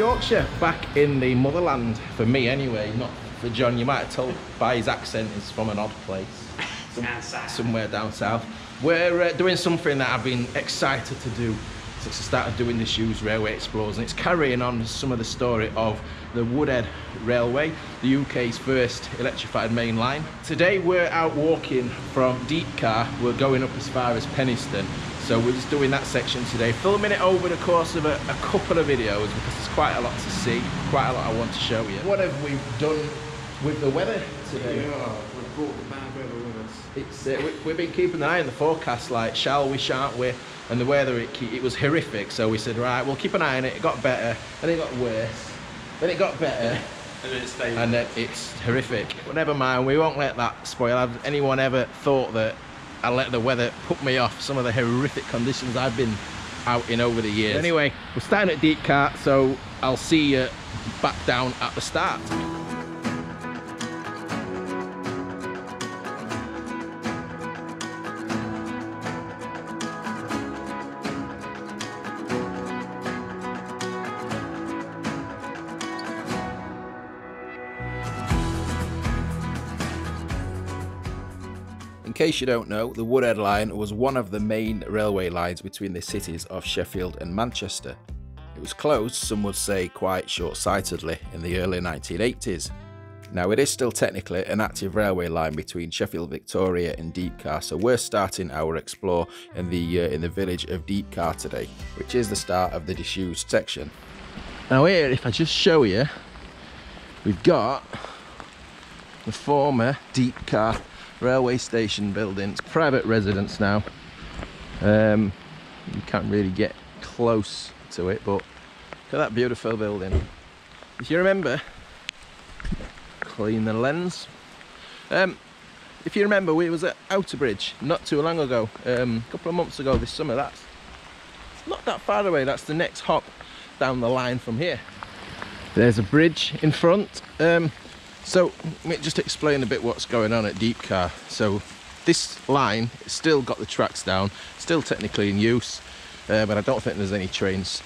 Yorkshire, back in the motherland, for me anyway, not for John. You might have told by his accent he's from an odd place. Some, somewhere down south. We're uh, doing something that I've been excited to do since I started doing the Shoes Railway Explorers and it's carrying on some of the story of the Woodhead Railway, the UK's first electrified main line. Today we're out walking from Deepcar, we're going up as far as Penistone so we're just doing that section today, filming it over the course of a, a couple of videos because there's quite a lot to see, quite a lot I want to show you. What have we done with the weather today? Yeah, we've brought the bad weather with us. It's, uh, we, we've been keeping an eye on the forecast, like, shall we, shan't we? And the weather, it, it was horrific, so we said, right, we'll keep an eye on it. It got better, and it got worse. Then it got better, And then it stayed. and then it's horrific. But never mind, we won't let that spoil. Have anyone ever thought that I let the weather put me off some of the horrific conditions I've been out in over the years? Anyway, we're starting at Deepcar, so I'll see you back down at the start. Case you don't know, the Woodhead Line was one of the main railway lines between the cities of Sheffield and Manchester. It was closed, some would say quite short sightedly, in the early 1980s. Now, it is still technically an active railway line between Sheffield Victoria and Deepcar, so we're starting our explore in the, uh, in the village of Deepcar today, which is the start of the disused section. Now, here, if I just show you, we've got the former Deepcar railway station building. It's private residence now. Um, you can't really get close to it, but look at that beautiful building. If you remember, clean the lens. Um, if you remember, we was at Oughtibridge not too long ago, um, a couple of months ago this summer. That's not that far away. That's the next hop down the line from here. There's a bridge in front. Um, so let me just explain a bit what's going on at Deepcar. So this line still got the tracks down, still technically in use, uh, but I don't think there's any trains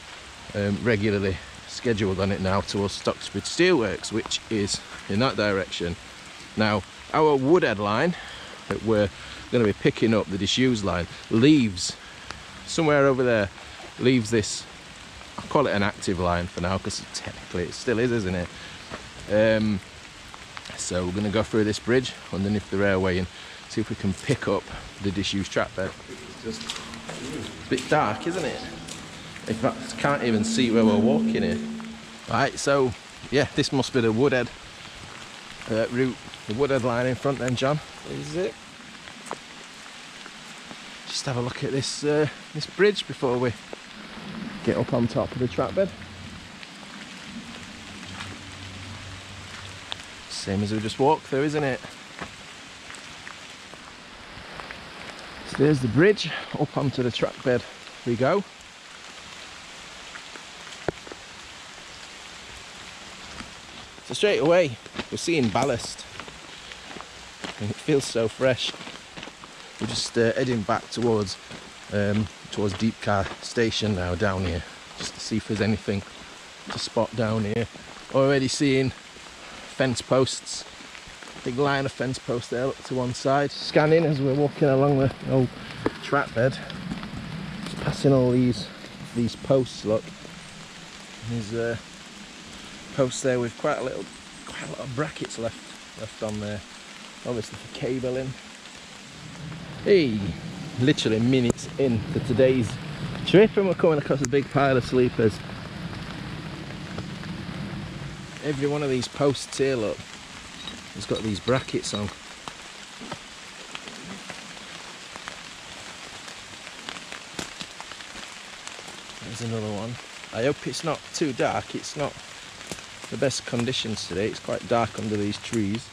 um, regularly scheduled on it now towards Stocksbridge Steelworks, which is in that direction. Now our Woodhead line that we're going to be picking up, the disused line, leaves somewhere over there, leaves this. I'll call it an active line for now because technically it still is, isn't it? Um, so we're going to go through this bridge underneath the railway and see if we can pick up the disused track bed. It's just a bit dark, isn't it? In fact, can't even see where we're walking here. Right, so yeah, this must be the Woodhead uh, route, the Woodhead line in front then, John. Is it? Just have a look at this uh, this bridge before we get up on top of the track bed. Same as we just walked through, isn't it? So there's the bridge, up onto the track bed we go. So straight away, we're seeing ballast. And it feels so fresh. We're just uh, heading back towards um, towards Deepcar Station now down here, just to see if there's anything to spot down here. Already seeing fence posts. Big line of fence posts there to one side. Scanning as we're walking along the old track bed. Just passing all these these posts, look. There's uh, posts there with quite a little quite a lot of brackets left left on there. Obviously for cabling. Hey, literally minutes in to today's trip and we're coming across a big pile of sleepers every one of these posts here look. Has got these brackets on. There's another one. I hope it's not too dark. It's not the best conditions today. It's quite dark under these trees.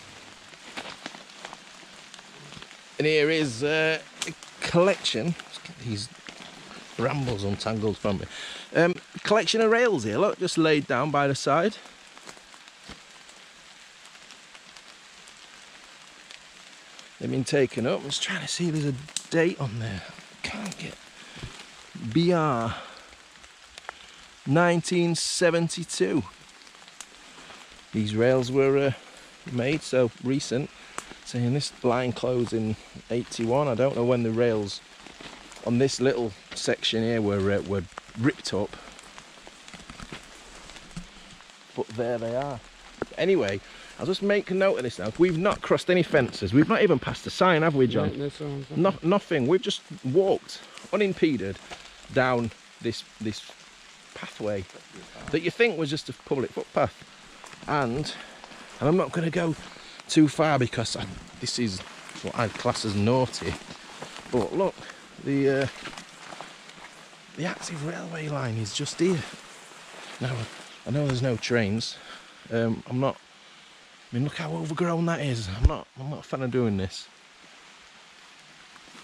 And here is uh, a collection. These brambles untangled from me. Um, collection of rails here. Look just laid down by the side been taken up. I'm just trying to see if there's a date on there. Can't get BR 1972. These rails were uh, made so recent. Saying this line closed in 81. I don't know when the rails on this little section here were uh, were ripped up, but there they are. Anyway, I'll just make a note of this now. We've not crossed any fences. We've not even passed a sign, have we, John? Right, no signs, No, nothing. We've just walked unimpeded down this this pathway that you think was just a public footpath, and and I'm not going to go too far because I, this is what I'd class as naughty. But look, the uh, the active railway line is just here. Now I know there's no trains. Um, I'm not. I mean, look how overgrown that is. I'm not. I'm not a fan of doing this.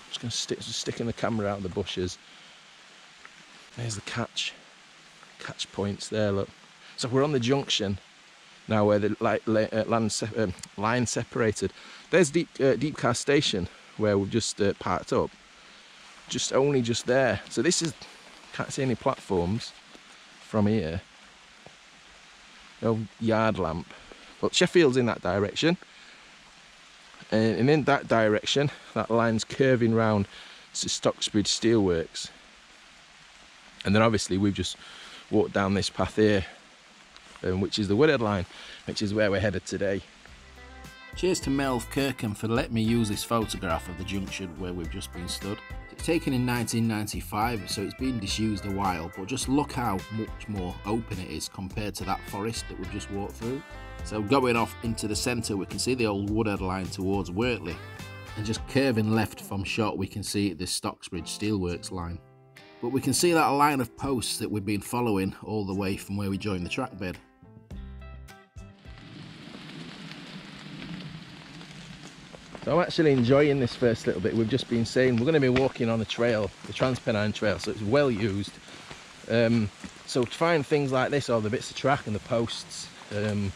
Just gonna stick sticking the camera out of the bushes. There's the catch. Catch points there. Look. So we're on the junction now, where the uh, land se- um, line separated. There's deep uh, station where we've just uh, parked up. Just only just there. So this is can't see any platforms from here. No yard lamp. But Sheffield's in that direction. And, and in that direction, that line's curving round to Stocksbridge Steelworks. And then obviously we've just walked down this path here, um, which is the Woodhead line, which is where we're headed today. Cheers to Melv Kirkham for letting me use this photograph of the junction where we've just been stood. It's taken in 1995, so it's been disused a while, but just look how much more open it is compared to that forest that we've just walked through. So going off into the centre, we can see the old Woodhead line towards Wortley, and just curving left from shot, we can see the Stocksbridge Steelworks line. But we can see that line of posts that we've been following all the way from where we joined the track bed. So I'm actually enjoying this first little bit. We've just been saying we're going to be walking on the trail, the Transpennine Trail, so it's well used. Um, so to find things like this, or the bits of track and the posts, um,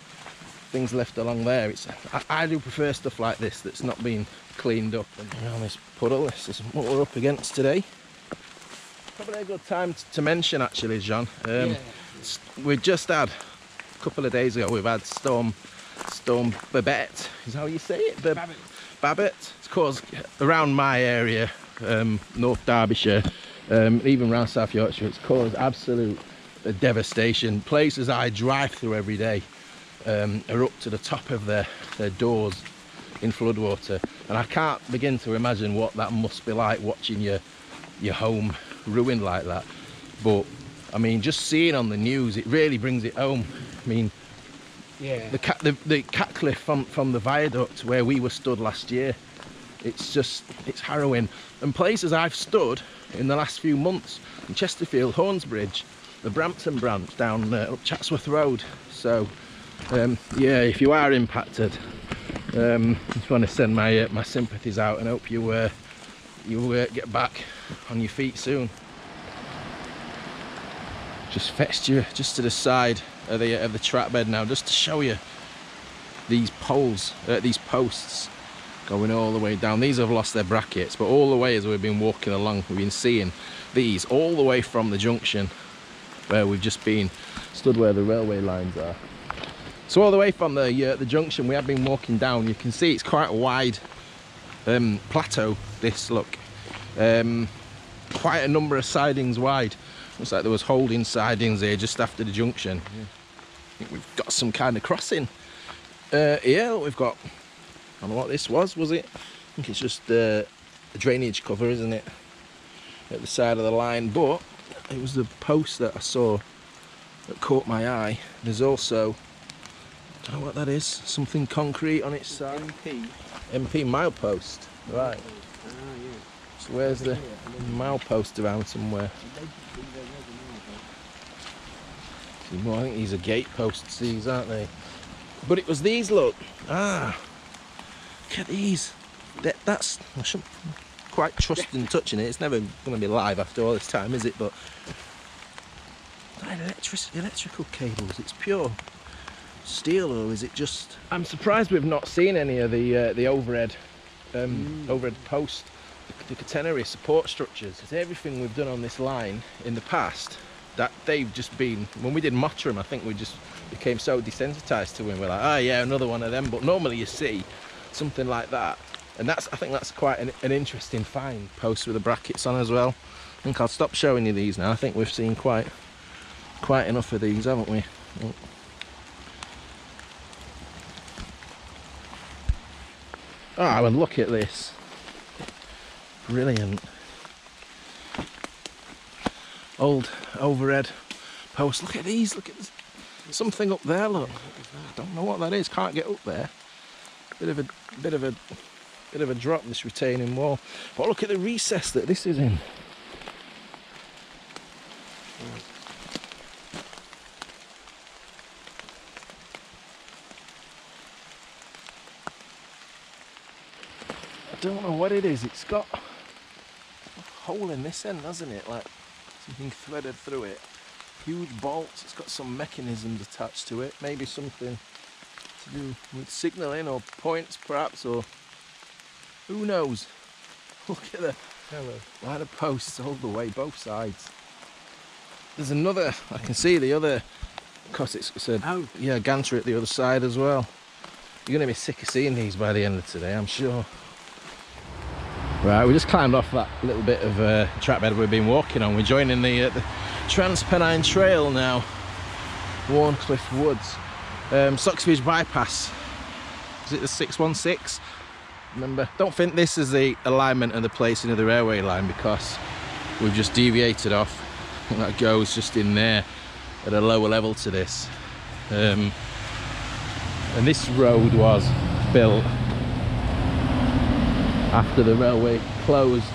things left along there, it's I, I do prefer stuff like this that's not been cleaned up. And around this puddle, this is what we're up against today. Probably a good time to mention actually, John. Um, Yeah. We've just had a couple of days ago. We've had storm, storm Babette. Is that how you say it? Bab- Babbitt. Babbitt. It's caused around my area, um, North Derbyshire, um, even around South Yorkshire. It's caused absolute devastation. Places I drive through every day um, are up to the top of their, their doors in floodwater, and I can't begin to imagine what that must be like watching your your home ruined like that. But I mean, just seeing on the news, it really brings it home. I mean, Yeah. the cat the, the Catcliffe from from the viaduct where we were stood last year it's just it's harrowing and places i've stood in the last few months in chesterfield hornsbridge the brampton branch down uh, up chatsworth road so um, yeah if you are impacted um, just want to send my uh, my sympathies out and hope you uh, you uh, get back on your feet soon just fetched you just to the side of the of the track bed now, just to show you these poles, uh, these posts going all the way down. These have lost their brackets, but all the way as we've been walking along, we've been seeing these all the way from the junction where we've just been stood where the railway lines are. So all the way from the uh, the junction, we have been walking down. You can see it's quite a wide um, plateau. This look, um, quite a number of sidings wide. Looks like there was holding sidings here just after the junction. I think we've got some kind of crossing. Uh, here we've got. I don't know what this was. Was it? I think it's just uh, a drainage cover, isn't it? At the side of the line, but it was the post that I saw that caught my eye. There's also. I don't know what that is. Something concrete on its side. MP. MP milepost. Right. Ah, yeah. So where's the milepost around somewhere? I think these are gate posts, these, aren't they? But it was these, look. Ah, look at these. That, that's, I shouldn't quite trust in touching it. It's never going to be live after all this time, is it? But electric, electrical cables, it's pure steel, or is it just? I'm surprised we've not seen any of the uh, the overhead um, overhead post, the, the catenary support structures. It's everything we've done on this line in the past that they've just been when we did Mottram, I think we just became so desensitized to him. We're like, oh yeah, another one of them. But normally you see something like that, and that's I think that's quite an, an interesting find. Post with the brackets on as well. I think I'll stop showing you these now. I think we've seen quite quite enough of these, haven't we? Ah, oh, and look at this. Brilliant. Old overhead post. Look at these. Look at this. something up there. Look. I don't know what that is. Can't get up there. Bit of a bit of a bit of a drop. This retaining wall. But look at the recess that this is in. Don't know what it is. It's got a hole in this end, hasn't it? Like something threaded through it. Huge bolts. It's got some mechanisms attached to it. Maybe something to do with signalling or points, perhaps, or who knows? Look at the Hello. line of posts all the way, both sides. There's another. I can see the other. Cause it's, it's a Oh. yeah gantry at the other side as well. You're gonna be sick of seeing these by the end of today, I'm sure. Right, we just climbed off that little bit of uh, track bed we've been walking on. We're joining the, uh, the Transpennine Trail now, Wharncliffe Woods, um, Stocksbridge Bypass. Is it the 616? Remember, don't think this is the alignment and the placing of the railway line because we've just deviated off. That goes just in there at a lower level to this. Um, and this road was built after the railway closed.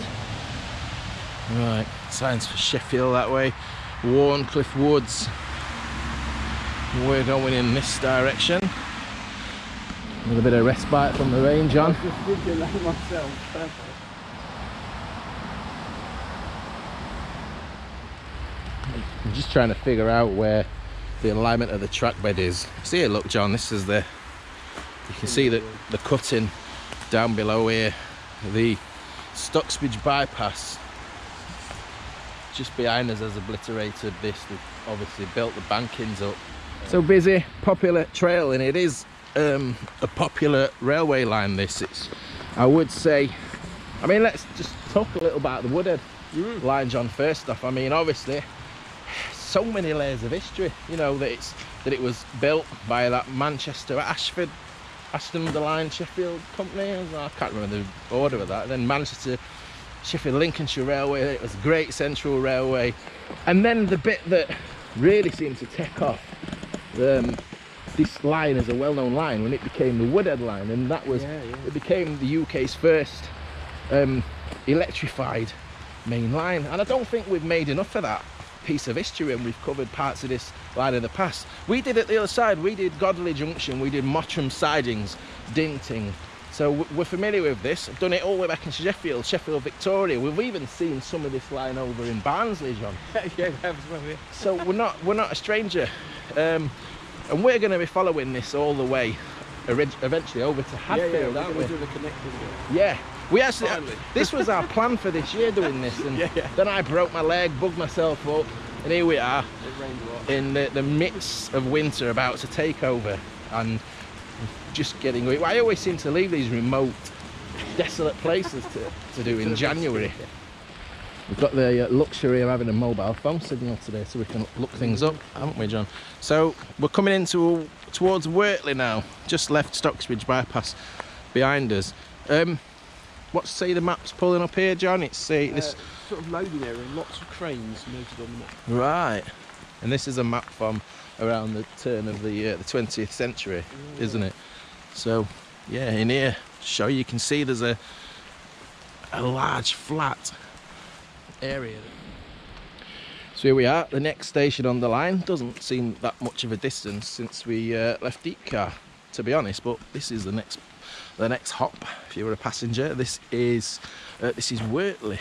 Right, signs for Sheffield that way. Wharncliffe Woods. We're going in this direction. A little bit of respite from the rain, John. Just did the land myself. Perfect. I'm just trying to figure out where the alignment of the track bed is. See here, look, John. This is the. You can see that the cutting down below here. The Stocksbridge bypass just behind us has obliterated this. They've obviously built the bankings up. So busy, popular trail, and it is um, a popular railway line. This, it's, I would say. I mean, let's just talk a little about the Woodhead line, John. First off, I mean, obviously, so many layers of history. You know that it's that it was built by that Manchester Ashford Ashton-under-Lyne Sheffield company. I can't remember the order of that. Then Manchester Sheffield Lincolnshire Railway. It was Great Central Railway, and then the bit that really seemed to take off. Um, this line is a well-known line when it became the Woodhead line, and that was Yeah, yeah. it became the UK's first um, electrified main line. And I don't think we've made enough of that piece of history and we've covered parts of this line in the past. We did it the other side, we did Godley Junction, we did Mottram Sidings, Dinting. So we're familiar with this. I've done it all the way back in Sheffield, Sheffield Victoria. We've even seen some of this line over in Barnsley, John. yeah, that was well, yeah. So we're not we're not a stranger, um, and we're going to be following this all the way, eventually over to Yeah, Hadfield, yeah, we're aren't going we? the connecting. Yeah, we actually. Finally. This was our plan for this year doing this, and Yeah, yeah. then I broke my leg, bugged myself up, and here we are It rained a lot. in the, the midst of winter, about to take over, and just getting. I always seem to leave these remote, desolate places to, to do in January. We've got the uh, luxury of having a mobile phone signal today, so we can look things up, haven't we, John? So we're coming into towards Wortley now. Just left Stocksbridge bypass behind us. Um, what's say the map's pulling up here, John? It's this Uh, sort of loading area and lots of cranes noted on the map. right, and this is a map from around the turn of the uh, the 20th century, isn't it? So yeah, in here, show you can see there's a a large flat area. So here we are, the next station on the line. Doesn't seem that much of a distance since we uh, left Deepcar, to be honest. But this is the next, the next hop. If you were a passenger, this is uh, this is Wortley.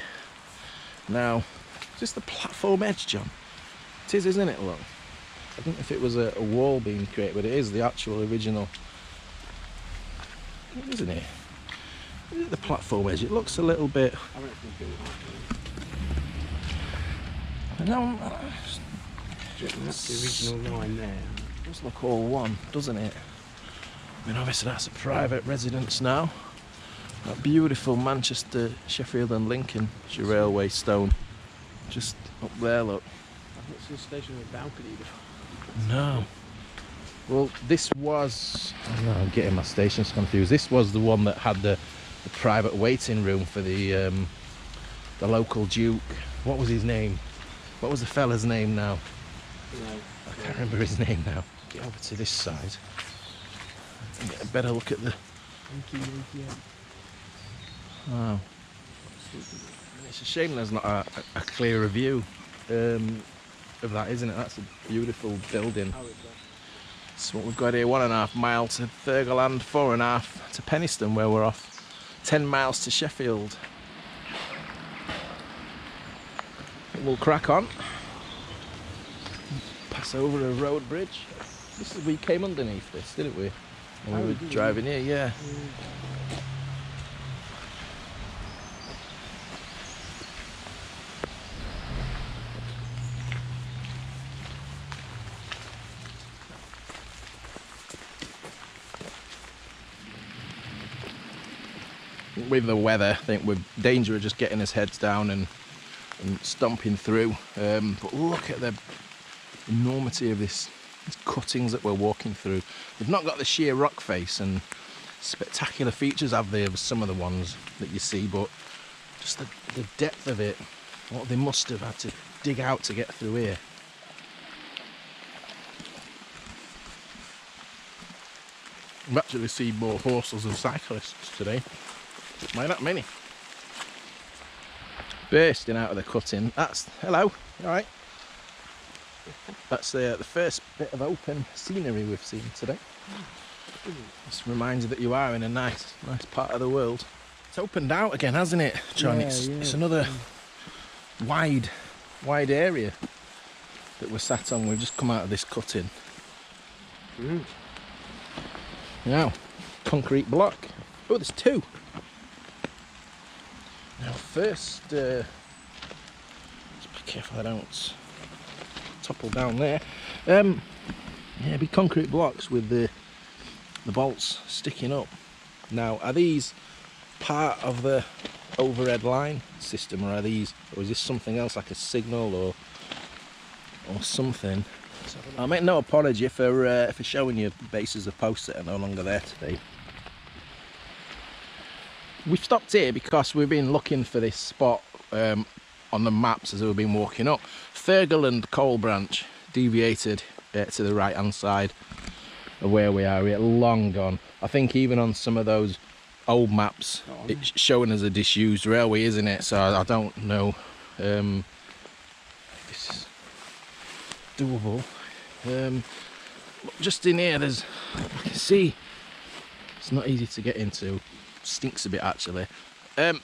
Now, is this the platform edge, John? It is, isn't it? Look, I don't know if it was a, a wall being created, but it is the actual original, isn't it? Is it the platform edge? It looks a little bit. I reckon it's good. I don't, That's the original line there. does look all one, doesn't it? I mean, obviously that's a private residence now. That beautiful Manchester, Sheffield and Lincolnshire Railway stone. Just up there, look. I've not seen a station with a balcony before. No. Well, this was. I don't know, I'm getting my stations confused. This was the one that had the, the private waiting room for the um, the local duke. What was his name? What was the fella's name now? No. I can't remember his name now. Get over to this side get a better look at the. 1988. Oh. It's a shame there's not a, a, clearer view um, of that, isn't it? That's a beautiful building. How is that? So what we've got here, one and a half mile to Thurgoland, four and a half to Penistone where we're off, 10 miles to Sheffield. We'll crack on. Pass over a road bridge. This is, we came underneath this, didn't we? When we were driving here, yeah. With the weather, I think we're danger of just getting his heads down and, and stomping through. Um, but look at the enormity of this cuttings that we're walking through. They've not got the sheer rock face and spectacular features have they of some of the ones that you see, but just the, the depth of it, what they must have had to dig out to get through here. I've actually seen more horses than cyclists today. Why not many? Bursting out of the cutting. That's hello. All right? That's the the first bit of open scenery we've seen today. This reminds you that you are in a nice, nice part of the world. It's opened out again, hasn't it, John? Yeah, it's, yeah, it's another wide, wide area that we're sat on. We've just come out of this cutting. Mm. Now, concrete block. Oh, there's two. Now, first, uh, just be careful I don't topple down there. Um, yeah, be concrete blocks with the the bolts sticking up. Now, are these part of the overhead line system, or are these, or is this something else like a signal or or something? I make no apology for uh, for showing you bases of posts that are no longer there today. We've stopped here because we've been looking for this spot um, on the maps as we've been walking up. Thurgoland Coal Branch deviated uh, to the right hand side of where we are. We're long gone. I think even on some of those old maps, it's showing as a disused railway, isn't it? So I, I don't know. Um, is doable. Um, just in here, there's I can see it's not easy to get into. Stinks a bit actually. Um,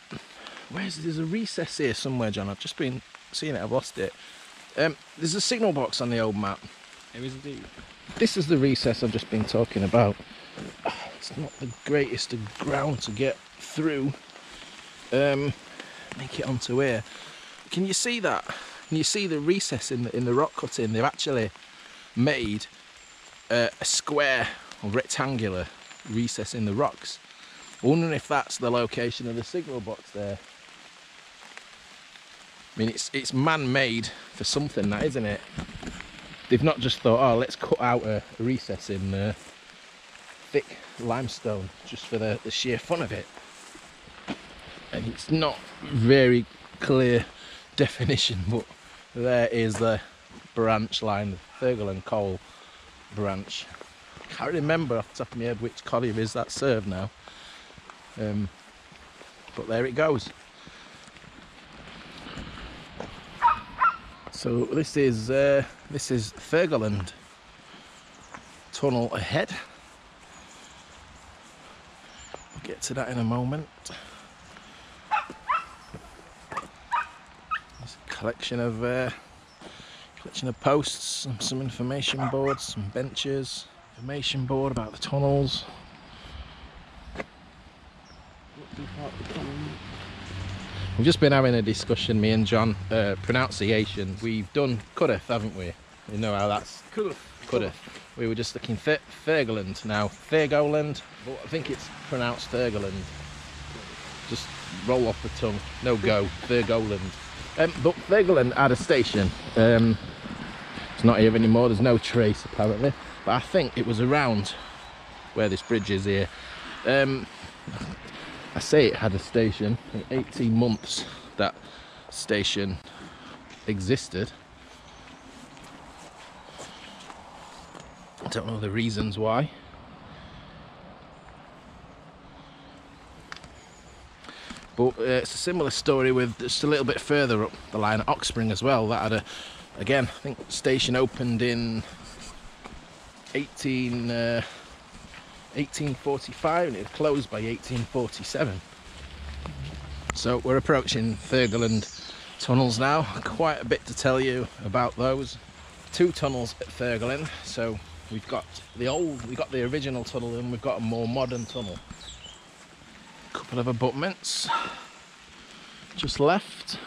where's there's a recess here somewhere, John? I've just been seeing it. I've lost it. Um, there's a signal box on the old map. There is indeed. This is the recess I've just been talking about. It's not the greatest of ground to get through. Um, make it onto here. Can you see that? Can you see the recess in the in the rock cutting? They've actually made uh, a square or rectangular recess in the rocks. Wondering if that's the location of the signal box there. Mean, it's it's man-made for something, that isn't it? They've not just thought, oh, let's cut out a, recess in thick limestone just for the, the sheer fun of it. And it's not very clear definition, but there is the branch line, the Thurgoland Coal branch. I can't remember off the top of my head which colliery is that served now. Um, but there it goes. So this is uh, this is Thurgoland tunnel ahead. We'll get to that in a moment. There's a collection of uh, collection of posts, some, some information boards, some benches, information board about the tunnels. Not too far to come. We've just been having a discussion, me and John, uh, pronunciation. We've done Cuddiff, haven't we? You know how that's Could have. We were just looking Th- Thurgoland now. Thurgoland, but I think it's pronounced Thurgoland. Just roll off the tongue. No go. Thurgoland. Um, but Thurgoland had a station. Um, it's not here anymore. There's no trace apparently. But I think it was around where this bridge is here. Um, I say it had a station. In 18 months that station existed. I don't know the reasons why. But uh, it's a similar story with just a little bit further up the line at Oxspring as well. That had a, again, I think station opened in 18, uh, 1845 and it closed by 1847. So we're approaching Thurgoland tunnels now. Quite a bit to tell you about those. Two tunnels at Thurgoland. So we've got the old, we've got the original tunnel and we've got a more modern tunnel. A Couple of abutments just left.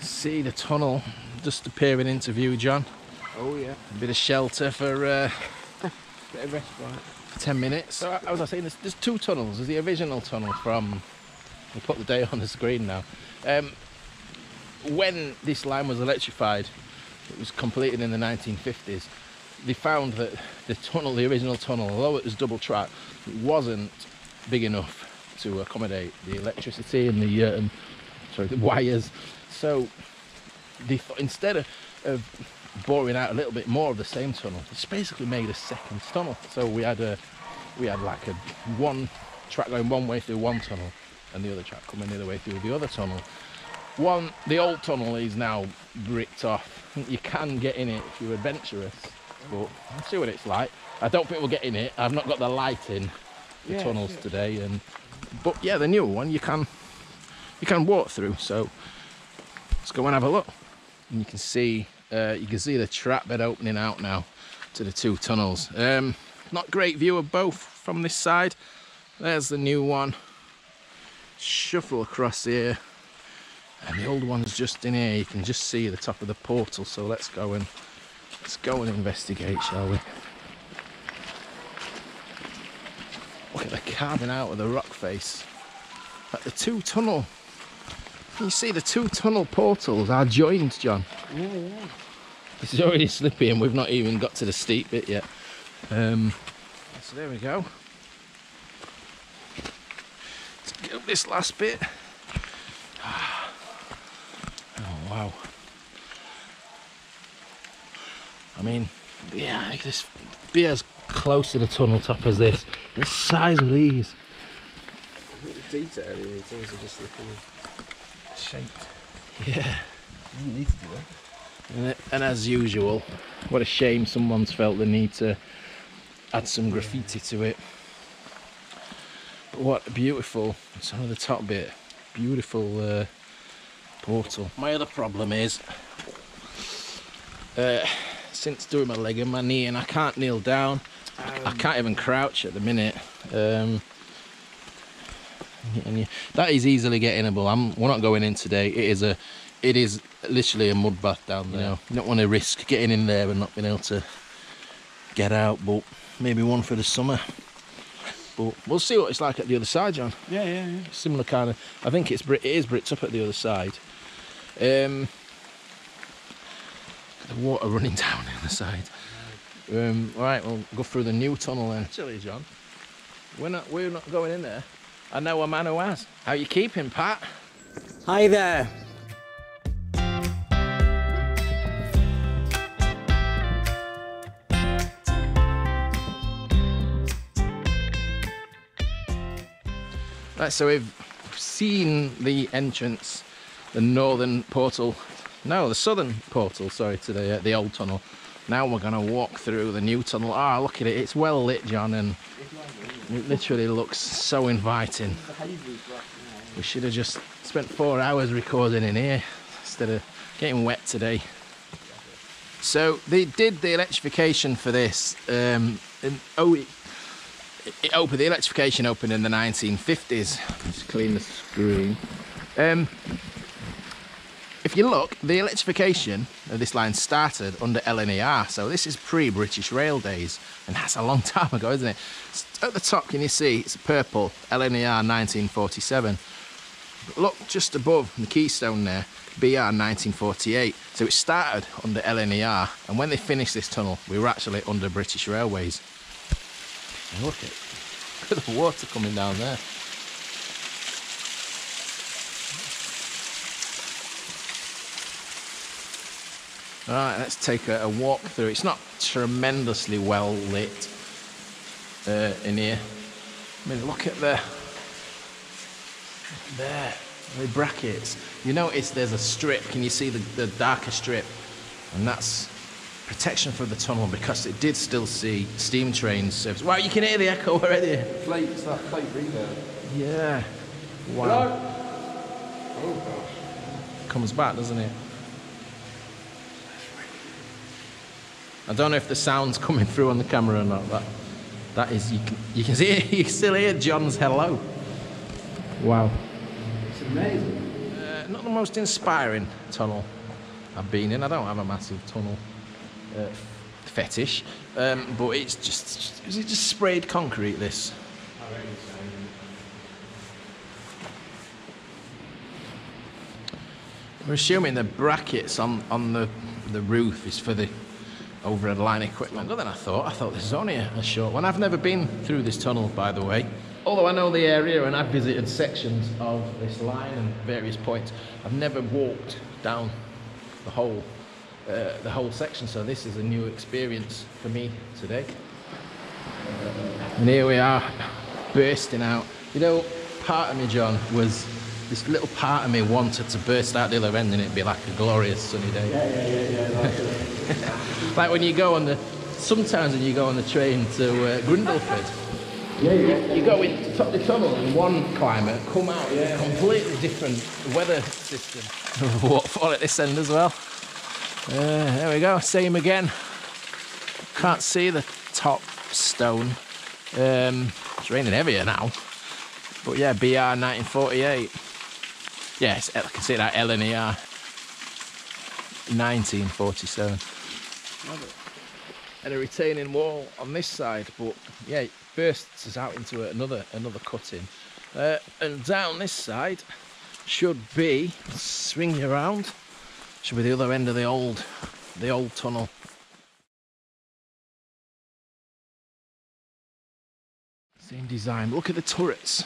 See the tunnel just appearing into view, John. Oh yeah. A bit of shelter for uh, Bit of respite. 10 minutes. So, as I was saying, there's, there's two tunnels. There's the original tunnel from, we'll put the date on the screen now. Um, when this line was electrified, it was completed in the 1950s. They found that the tunnel, the original tunnel, although it was double track, it wasn't big enough to accommodate the electricity and the, uh, sorry, the wires. So they instead of, of boring out a little bit more of the same tunnel. It's basically made a second tunnel. So we had a we had like a one track going one way through one tunnel and the other track coming the other way through the other tunnel. One the old tunnel is now bricked off. You can get in it if you're adventurous, but I'll see what it's like. I don't think we'll get in it. I've not got the light in the Yeah, tunnels sure. today and but yeah the newer one you can you can walk through so let's go and have a look and you can see uh, you can see the trap bed opening out now to the two tunnels. Um, not great view of both from this side. There's the new one. Shuffle across here. And the old one's just in here. You can just see the top of the portal so let's go and let's go and investigate shall we? Look at the carving out of the rock face. At the two tunnel you see the two tunnel portals are joined john Yeah, yeah. it's already slippy and we've not even got to the steep bit yet. Um, so there we go. Let's get up this last bit. Oh wow. I mean, yeah, this be as close to the tunnel top as this. The size of these. The detail in these things are just looking shaped. Yeah. You need to do that. And, and as usual, what a shame someone's felt the need to add some graffiti to it. But what a beautiful, it's on the top bit, beautiful uh, portal. My other problem is, uh, since doing my leg and my knee, and I can't kneel down, I can't even crouch at the minute. Um, and you, that is easily gettingable. I'm, we're not going in today. It is a, it is literally a mud bath down there. You know, you don't want to risk getting in there and not being able to get out. But maybe one for the summer. But we'll see what it's like at the other side, John. Yeah, yeah, yeah. Similar kind of. I think it's it is bricked up at the other side. Um, the water running down the other side. Um, all right, we'll go through the new tunnel then. Actually, John, we're not we're not going in there. I know a man who has. How you keeping, Pat? Hi there. Right, so we've seen the entrance, the northern portal, no, the southern portal, sorry, to the, uh, the old tunnel. Now we're going to walk through the new tunnel. Ah, look at it, it's well lit, John, and it literally looks so inviting. We should have just spent four hours recording in here instead of getting wet today. So they did the electrification for this. Um, and, oh, it, it opened. The electrification opened in the 1950s. Just clean the screen. Um, you look, the electrification of this line started under LNER, so this is pre-British Rail days, and that's a long time ago, isn't it? At the top, can you see, it's purple, LNER 1947. But look, just above the keystone there, BR 1948. So it started under LNER, and when they finished this tunnel, we were actually under British Railways. And look at, look at the water coming down there. Right, let's take a, a, walk through. It's not tremendously well lit uh, in here. I mean, look at the there, the brackets. You notice there's a strip. Can you see the, the darker strip? And that's protection for the tunnel because it did still see steam trains service. Wow, you can hear the echo already. Plate, it's that plate reverb. Yeah. Wow. Hello? Oh gosh. Comes back, doesn't it? I don't know if the sound's coming through on the camera or not. That that is you can you can see you can still hear John's hello. Wow. It's amazing. Uh, not the most inspiring tunnel I've been in. I don't have a massive tunnel uh, fetish, um, but it's just is it just sprayed concrete this? We're assuming the brackets on, on the, the roof is for the overhead line equipment. Other than I thought. I thought this is only a, a short one. I've never been through this tunnel, by the way. Although I know the area and I've visited sections of this line and various points, I've never walked down the whole uh, the whole section. So this is a new experience for me today. And here we are, bursting out. You know, part of me, John, was this little part of me wanted to burst out the other end and it'd be like a glorious sunny day. Yeah, yeah, yeah, yeah. like when you go on the, sometimes when you go on the train to uh, Grindleford, yeah, yeah. You go in top the tunnel in one climate, come out yeah. completely different weather system. Waterfall at this end as well. Uh, there we go, same again. Can't see the top stone. Um, it's raining heavier now. But yeah, BR 1948. Yes, I can see that LNER 1947 and a retaining wall on this side but yeah it bursts us out into another another cutting. Uh, and down this side should be swing around should be the other end of the old the old tunnel. Same design. Look at the turrets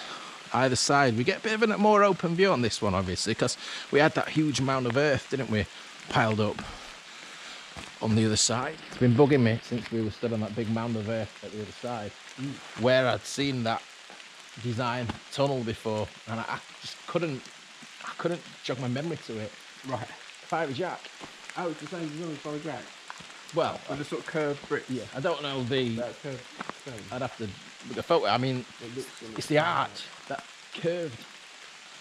either side we get a bit of a more open view on this one obviously because we had that huge mound of earth didn't we piled up on the other side. It's been bugging me since we were stood on that big mound of earth at the other side, where I'd seen that design tunnel before, and I, I, just couldn't, I couldn't jog my memory to it. Right. Fiery Jack. Oh, it's the same as Fiery Jack. Well, with a sort of curved brick. Yeah, I don't know the. That curved stone. I'd have to look at a photo. I mean, it it's the art. Curved.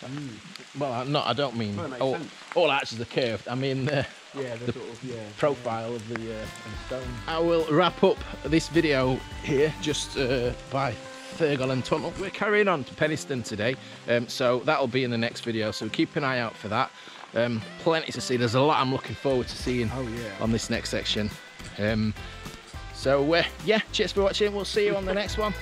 Mm. Well, not. I don't mean all, all arches are curved. I mean. Uh, yeah, the, sort of, yeah, profile yeah. of the, uh, stone. I will wrap up this video here just uh, by Thurgoland Tunnel. We're carrying on to Penistone today, um, so that'll be in the next video, so keep an eye out for that. Um, plenty to see. There's a lot I'm looking forward to seeing oh, yeah. on this next section. Um, so, uh, yeah, cheers for watching. We'll see you on the next one.